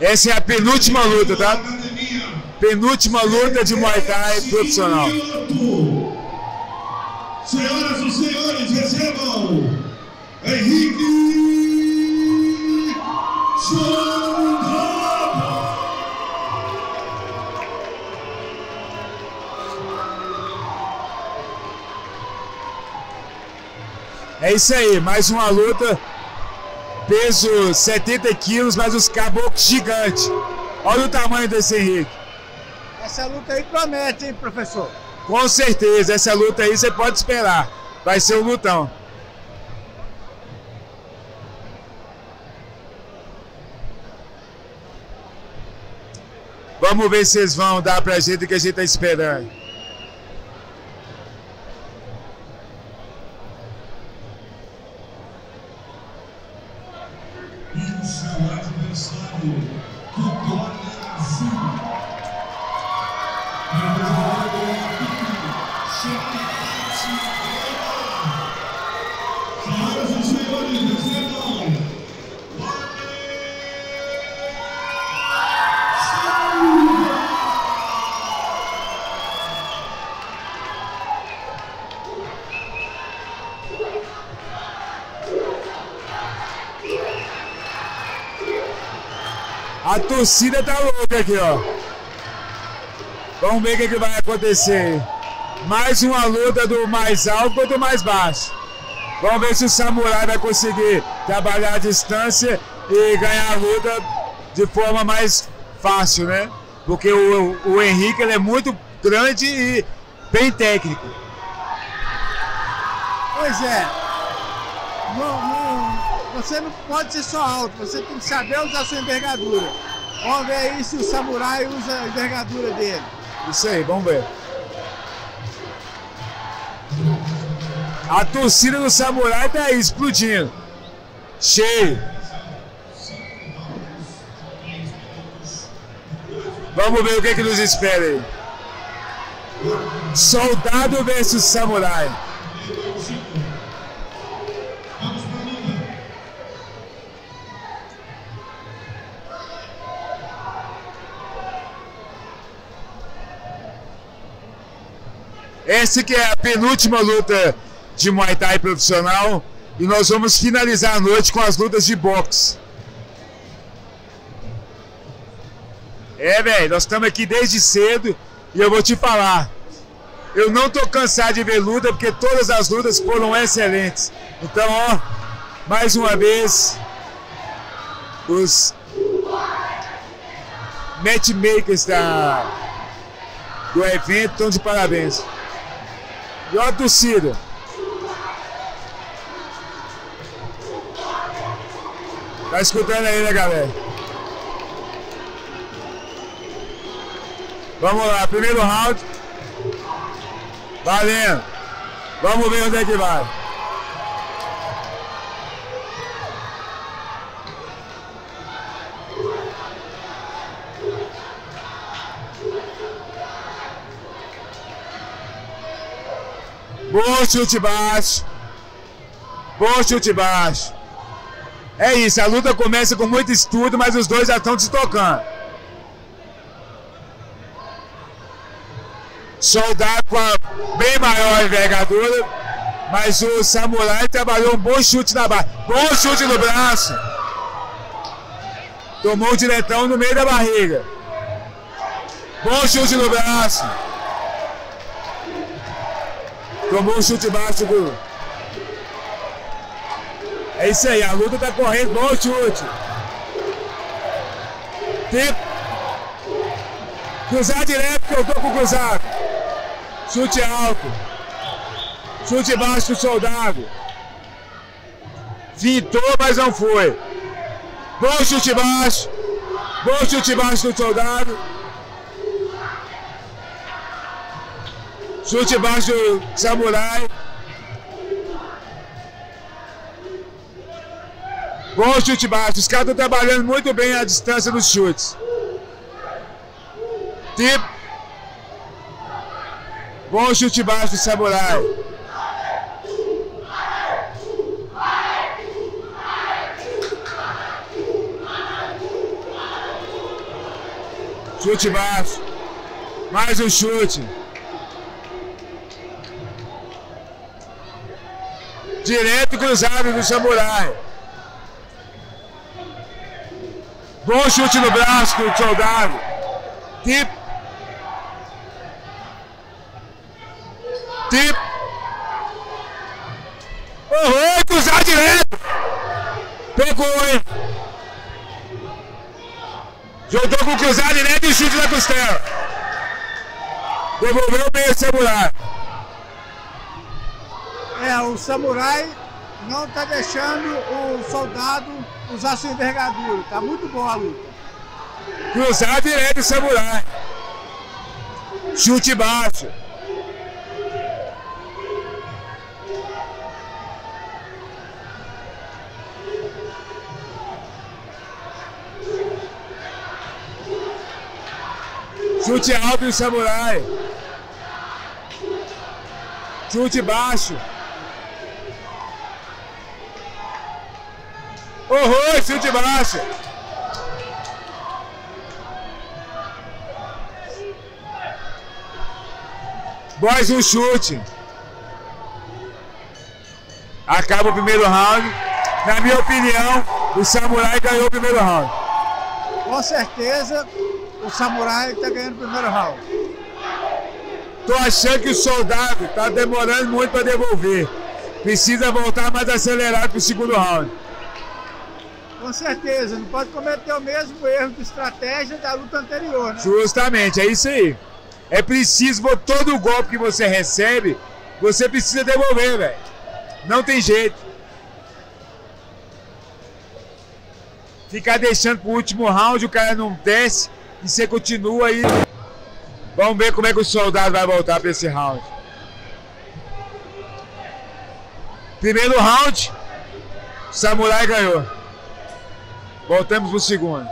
Essa é a penúltima luta, tá? Penúltima luta de Muay Thai profissional. É isso aí, mais uma luta. Peso 70 quilos, mas os caboclos gigantes. Olha o tamanho desse Henrique. Essa luta aí promete, hein, professor? Com certeza, essa luta aí você pode esperar. Vai ser um lutão. Vamos ver se eles vão dar pra gente o que a gente tá esperando. Torcida tá louca aqui, ó. Vamos ver o que, que vai acontecer. Mais uma luta do mais alto ou do mais baixo. Vamos ver se o Samurai vai conseguir trabalhar a distância e ganhar a luta de forma mais fácil, né? Porque o, o Henrique é muito grande e bem técnico. Pois é. Não, não- você não pode ser só alto, você tem que saber usar sua envergadura. Vamos ver aí se o samurai usa a envergadura dele. Isso aí, vamos ver. A torcida do Samurai tá aí explodindo. Cheio. Vamos ver o que, que nos espera aí. Soldado versus Samurai. Essa que é a penúltima luta de Muay Thai profissional e nós vamos finalizar a noite com as lutas de boxe. É, velho, nós estamos aqui desde cedo e eu vou te falar. Eu não tô cansado de ver luta porque todas as lutas foram excelentes. Então, ó, mais uma vez, os matchmakers da, do evento estão de parabéns. E olha a torcida. Tá escutando aí, né, galera? Vamos lá, primeiro round. Valendo. Vamos ver onde é que vai. Bom chute baixo. Bom chute baixo. É isso, a luta começa com muito estudo, mas os dois já estão se tocando. Soldado com a bem maior envergadura, mas o Samurai trabalhou um bom chute na barra. Bom chute no braço. Tomou o diretão no meio da barriga. Bom chute no braço. Tomou um chute baixo do. É isso aí, a luta tá correndo, bom chute. Tempo. Cruzar direto que eu tô com cruzado. Chute alto. Chute baixo do soldado. Fintou, mas não foi. Bom chute baixo. Bom chute baixo do soldado. Chute baixo samurai. Bom chute baixo. Os caras estão trabalhando muito bem a distância dos chutes. Tipo. Bom chute baixo Samurai. Chute baixo. Mais um chute. Direto cruzado do Samurai. Bom chute no braço do soldado. Tip. Tip. Oh, cruzar direto. Pegou, hein? Jogou com cruzar direto e chute na costela. Devolveu bem o samurai. Samurai não tá deixando o soldado usar sua envergadura. Tá muito boa a luta. Cruzar direto o samurai. Chute baixo. Chute alto do samurai. Chute baixo. Horror, chute baixo. Mais um chute. Acaba o primeiro round. Na minha opinião, o Samurai ganhou o primeiro round. Com certeza, o samurai está ganhando o primeiro round. Tô achando que o soldado tá demorando muito para devolver. Precisa voltar mais acelerado pro segundo round. Com certeza, não pode cometer o mesmo erro de estratégia da luta anterior, né? Justamente, é isso aí. É preciso, todo o golpe que você recebe, você precisa devolver, velho. Não tem jeito. Ficar deixando pro último round, o cara não desce e você continua aí. Vamos ver como é que o soldado vai voltar para esse round. Primeiro round, Samurai ganhou. Voltamos pro segundo.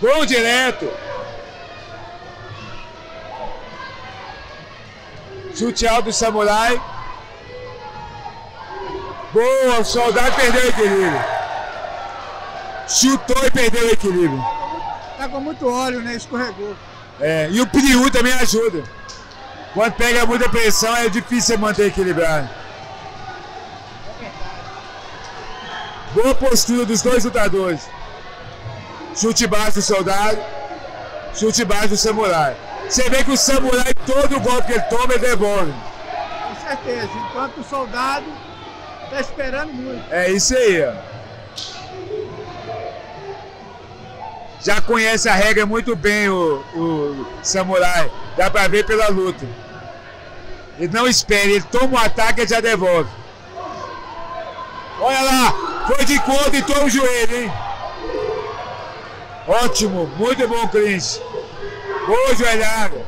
Bom direto. Chute alto do Samurai. Boa, o soldado perdeu o equilíbrio. Chutou e perdeu o equilíbrio. Tá com muito óleo, né? Escorregou. É, e o Piriu também ajuda. Quando pega muita pressão é difícil você manter equilibrado. Boa postura dos dois lutadores. Chute baixo do soldado, chute baixo do samurai. Você vê que o samurai, todo golpe que ele toma, ele devolve. Com certeza. Enquanto o soldado tá esperando muito. É isso aí, ó. Já conhece a regra muito bem o, o samurai. Dá pra ver pela luta. Ele não espera, ele toma um ataque e já devolve. Olha lá, foi de conta e toma o joelho, hein? Ótimo, muito bom, Cris. Boa joelhada.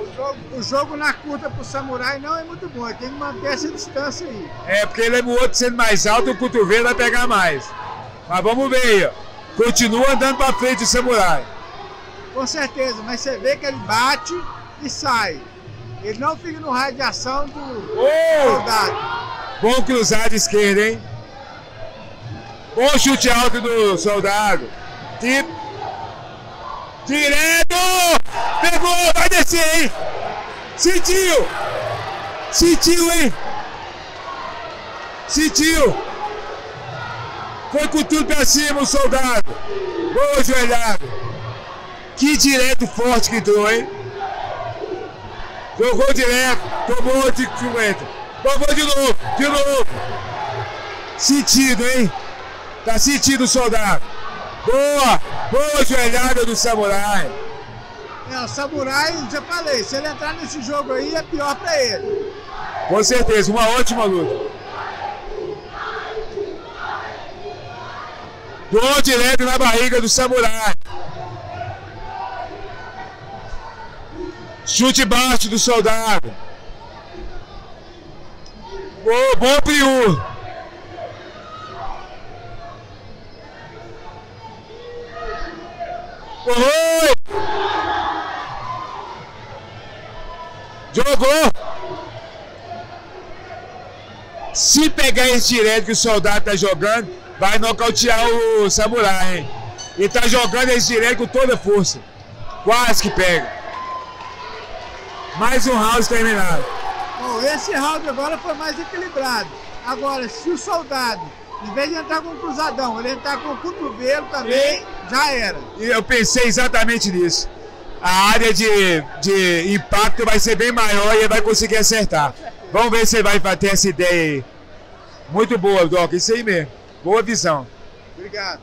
O, jogo, o jogo na curta pro samurai não é muito bom. Ele tem que manter essa distância aí. É, porque ele é o outro sendo mais alto, o cotovelo vai pegar mais. Mas vamos ver aí, ó. Continua andando pra frente o samurai. Com certeza, mas você vê que ele bate e sai. Ele não fica no raio de ação do Oh! soldado. Bom cruzado esquerda, hein? Bom chute alto do soldado. Tip. Direto! Pegou! Vai descer, hein? Sentiu! Sentiu, hein? Sentiu! Foi com tudo pra cima o soldado. Boa joelhada. Que direto forte que entrou, hein? Jogou direto, tomou de 50. Tomou de novo, de novo. Sentido, hein? Tá sentido o soldado. Boa, boa joelhada do samurai. É, o samurai, já falei, se ele entrar nesse jogo aí é pior pra ele. Com certeza, uma ótima luta. Gol direto na barriga do samurai. Chute baixo do soldado. Bom, bom Priu. Oi! Jogou! Se pegar esse direto que o soldado tá jogando, vai nocautear o samurai, hein? Ele tá jogando esse direto com toda força. Quase que pega. Mais um round terminado. Bom, esse round agora foi mais equilibrado. Agora, se o soldado, em vez de entrar com o cruzadão, ele entrar com o cotovelo também, já era. E eu pensei exatamente nisso. A área de, de impacto vai ser bem maior e ele vai conseguir acertar. Vamos ver se ele vai ter essa ideia aí. Muito boa, Doc. Isso aí mesmo. Boa visão. Obrigado.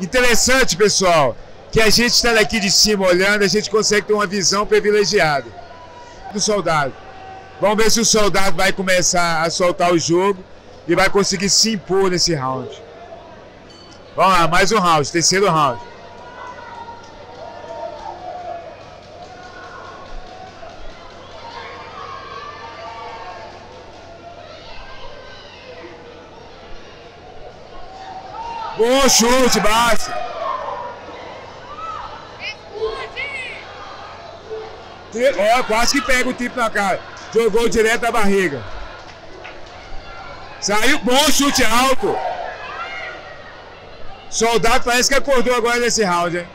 Interessante, pessoal, que a gente está daqui de cima olhando, a gente consegue ter uma visão privilegiada do soldado. Vamos ver se o soldado vai começar a soltar o jogo e vai conseguir se impor nesse round. Vamos lá, mais um round, terceiro round. Bom chute, baixo. Ó, quase que pega o tipo na cara. Jogou direto na barriga. Saiu, bom chute alto. Soldado parece que acordou agora nesse round, hein?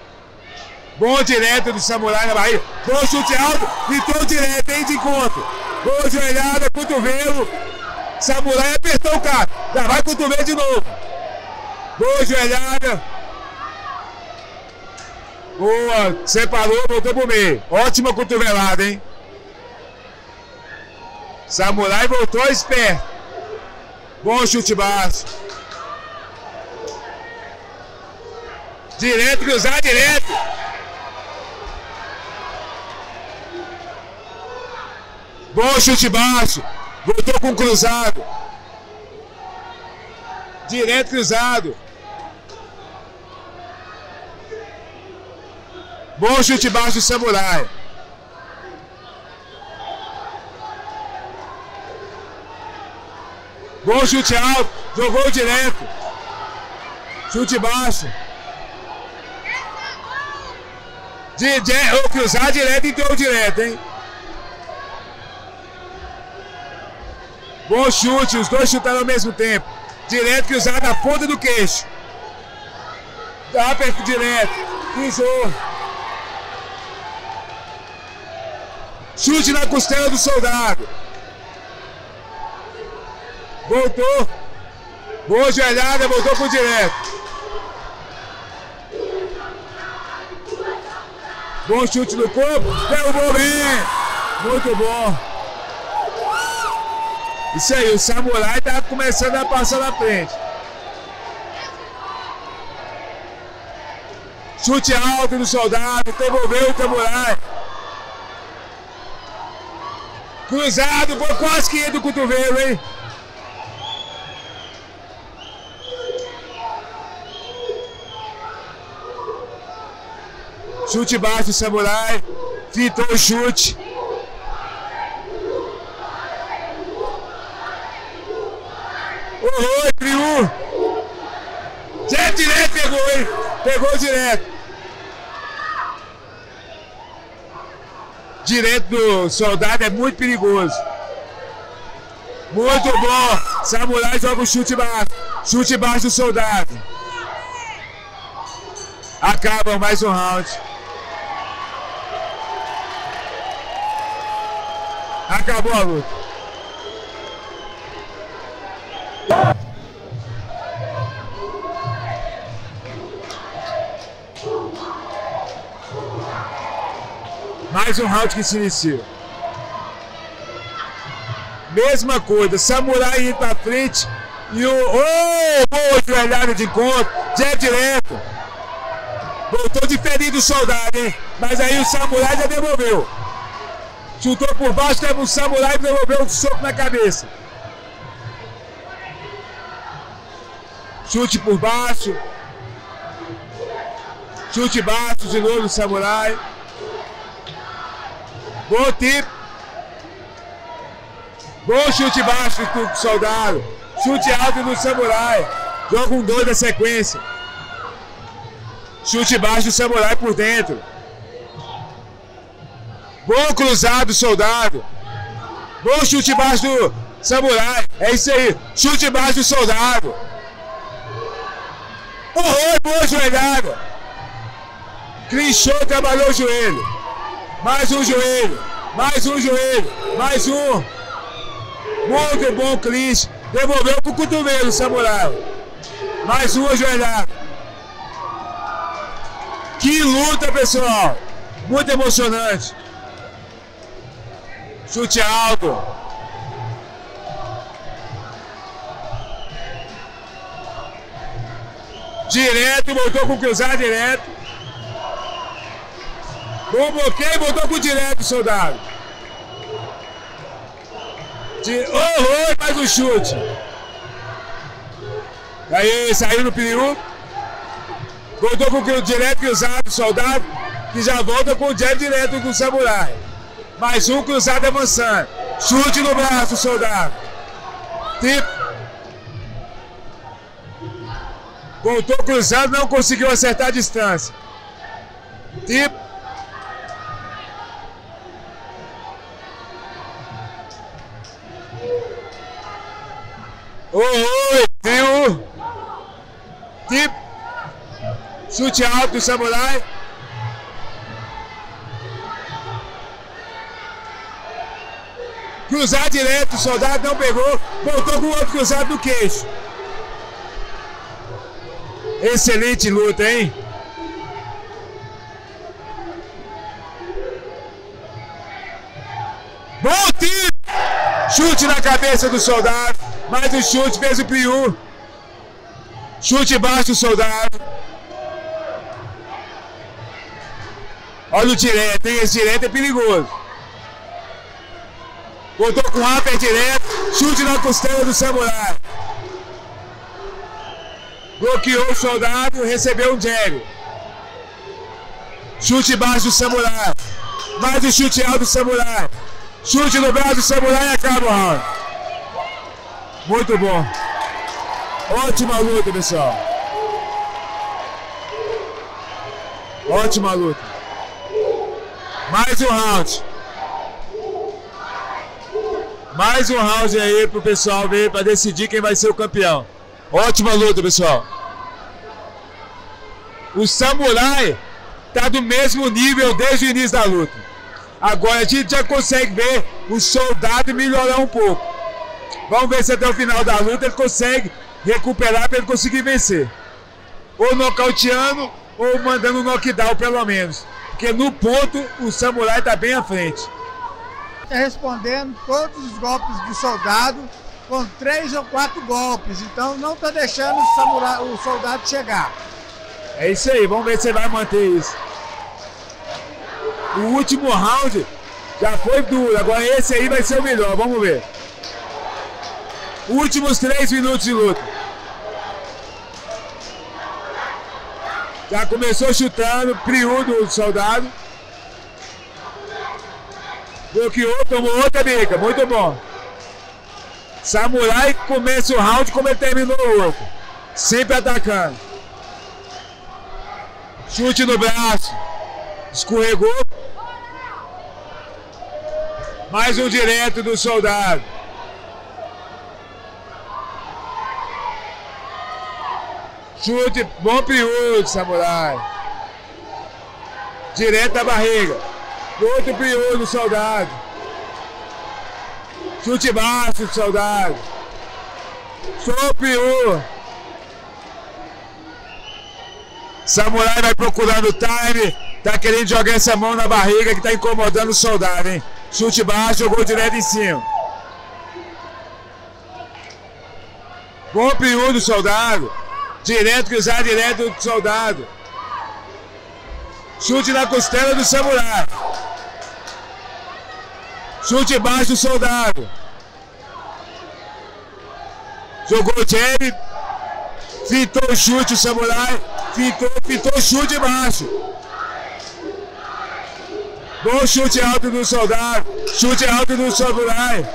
Bom direto do samurai na barriga. Bom chute alto. Gritou direto, hein, de encontro. Boa joelhada, cotovelo. Samurai apertou o cara. Já vai cotovelo de novo. Boa joelhada. Boa, separou, voltou pro meio. Ótima cotovelada, hein? Samurai voltou esperto. Bom chute baixo. Direto, cruzar direto. Bom chute baixo. Voltou com cruzado. Direto cruzado. Bom chute baixo do Samurai. Bom chute alto. Jogou direto. Chute baixo. De, de, ou cruzar direto entrou direto, hein? Bom chute, os dois chutaram ao mesmo tempo. Direto cruzado na ponta do queixo. Dá perto direto. Cruzou. Chute na costela do soldado. Voltou. Boa joelhada, voltou pro direto. Bom chute no corpo. Derrubou bem. Muito bom. Isso aí, o samurai tá começando a passar na frente. Chute alto do soldado, devolveu o samurai. Cruzado, foi quase que do cotovelo, hein? Chute baixo do samurai. Fitou o chute. Oi, Priu! Direto, direto pegou, hein? Pegou direto. Direto do soldado é muito perigoso. Muito bom. Samurai joga o chute baixo. Chute baixo do soldado. Acabam mais um round. Acabou a luta. Mais um round que se inicia. Mesma coisa, Samurai indo pra frente e o. Oh! Boa joelhada de encontro, já direto. Voltou diferente do soldado, hein? Mas aí o Samurai já devolveu. Chutou por baixo, teve um Samurai e devolveu um soco na cabeça. Chute por baixo. Chute baixo de novo do Samurai. Tip. Bom chute baixo do soldado. Chute alto do samurai. Joga um dois da sequência. Chute baixo do samurai por dentro. Bom cruzado, soldado. Bom chute baixo do samurai. É isso aí. Chute baixo do soldado. Horror, boa joelhada. Clinchou, trabalhou o joelho. Mais um joelho. Mais um joelho. Mais um. Muito bom clinch. Devolveu pro cotovelo, samurai. Mais uma joelhada. Que luta, pessoal. Muito emocionante. Chute alto. Direto, voltou com cruzar direto. Bom bloqueio, voltou com direto, soldado. De... Oh, mais um chute. Aí, saiu no peru. Voltou com o direto cruzado, soldado. Que já volta com o jab direto com o samurai. Mais um cruzado avançando. Chute no braço, soldado. Tipo. Voltou cruzado, não conseguiu acertar a distância. Tipo. Oi, viu? Tipo. Chute alto do samurai. Cruzar direto, o soldado não pegou. Voltou com o outro cruzado no queixo. Excelente luta, hein? Bom tiro! Chute na cabeça do soldado. Mais um chute, fez o Piu. Chute baixo do soldado. Olha o direto, hein? Esse direto é perigoso. Voltou com upper direto. Chute na costela do samurai. Bloqueou o soldado, recebeu um jab. Chute baixo do samurai. Mais um chute alto do samurai. Chute no braço do samurai e acaba o round. Muito bom. Ótima luta, pessoal. Ótima luta. Mais um round. Mais um round aí pro pessoal ver para decidir quem vai ser o campeão. Ótima luta, pessoal. O Samurai tá do mesmo nível desde o início da luta. Agora a gente já consegue ver o soldado melhorar um pouco. Vamos ver se até o final da luta ele consegue recuperar para ele conseguir vencer. Ou nocauteando, ou mandando um knockdown pelo menos. Porque no ponto o Samurai está bem à frente. Está respondendo todos os golpes do soldado com três ou quatro golpes. Então não está deixando o, samurai, o soldado chegar. É isso aí, vamos ver se você vai manter isso. O último round já foi duro, agora esse aí vai ser o melhor, vamos ver. Últimos três minutos de luta. Já começou chutando, priu do soldado. Bloqueou, tomou outra bica, muito bom. Samurai começa o round como ele terminou o outro. Sempre atacando. Chute no braço. Escorregou. Mais um direto do soldado. Chute, bom piúdo, samurai. Direto da barriga. Outro piúdo, soldado. Chute baixo, soldado. Sou piú. Samurai vai procurando o time. Tá querendo jogar essa mão na barriga que tá incomodando o soldado, hein? Chute baixo, jogou direto em cima. Bom piú do soldado. Direto, cruzar direto do soldado. Chute na costela do samurai. Chute baixo do soldado. Jogou o jab. Fitou o chute o samurai. Fitou, fitou o chute baixo. Bom chute alto do soldado. Chute alto do samurai.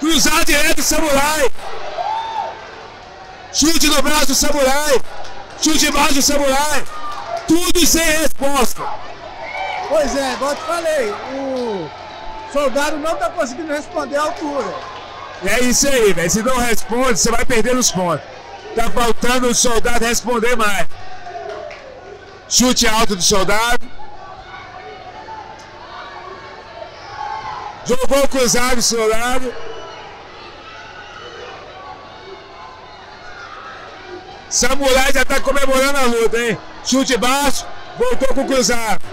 Cruzar direto do samurai. Chute no braço do samurai. Chute baixo do samurai. Tudo sem resposta. Pois é, igual eu te falei, o soldado não tá conseguindo responder a altura. É isso aí, velho. Se não responde, você vai perder os pontos. Tá faltando o soldado responder mais. Chute alto do soldado. Jogou cruzado do soldado. Samurai já tá comemorando a luta, hein? Chute baixo, voltou com o cruzado.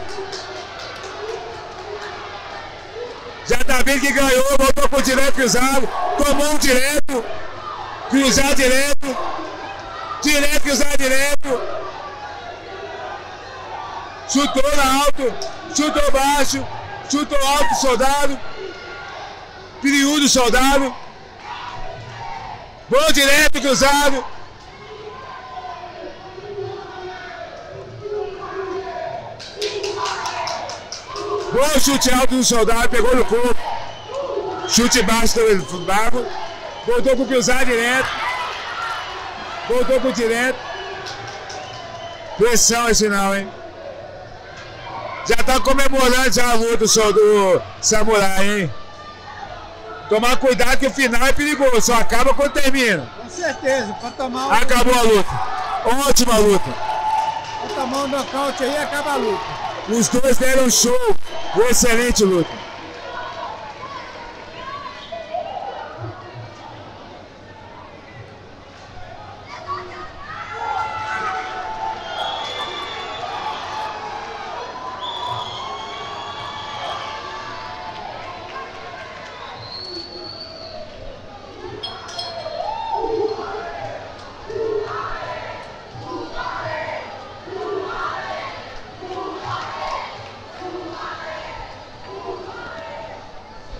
Já tá vendo que ganhou, voltou com o direto cruzado, tomou um direto, cruzar direto, direto, cruzar direto. Chutou na alto, chutou baixo, chutou alto, soldado, periúdo, soldado. Bom direto, cruzado. Bom chute alto do soldado, pegou no corpo. Chute baixo do Bago. Voltou com cruzar direto. Voltou com direto. Pressão esse não, hein? Já tá comemorando já a luta do, do Samurai, hein? Tomar cuidado que o final é perigoso, só acaba quando termina. Com certeza, pra tomar um, Acabou a luta. Ótima luta. pra tomar um nocaute aí acaba a luta. Os dois deram show. Excelente luta.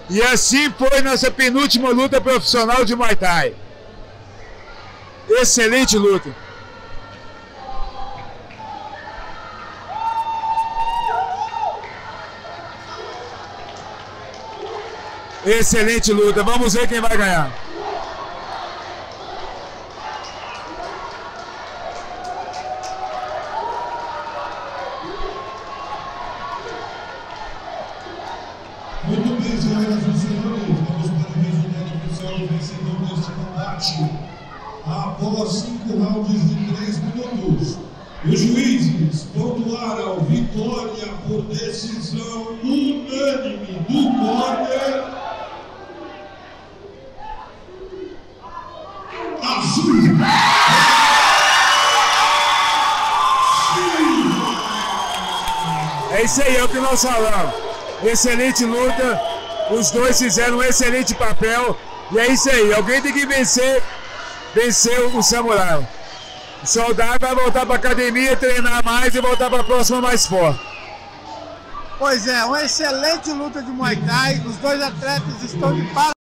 E assim foi nossa penúltima luta profissional de Muay Thai. Excelente luta. Excelente luta. Vamos ver quem vai ganhar. Por decisão unânime do corner. Azul. É isso aí, é o que nós falamos. Excelente luta. Os dois fizeram um excelente papel. E é isso aí. Alguém tem que vencer. Venceu o Samurai. O soldado vai voltar para academia, treinar mais e voltar para a próxima mais forte. Pois é, uma excelente luta de Muay Thai. Os dois atletas estão de parabéns.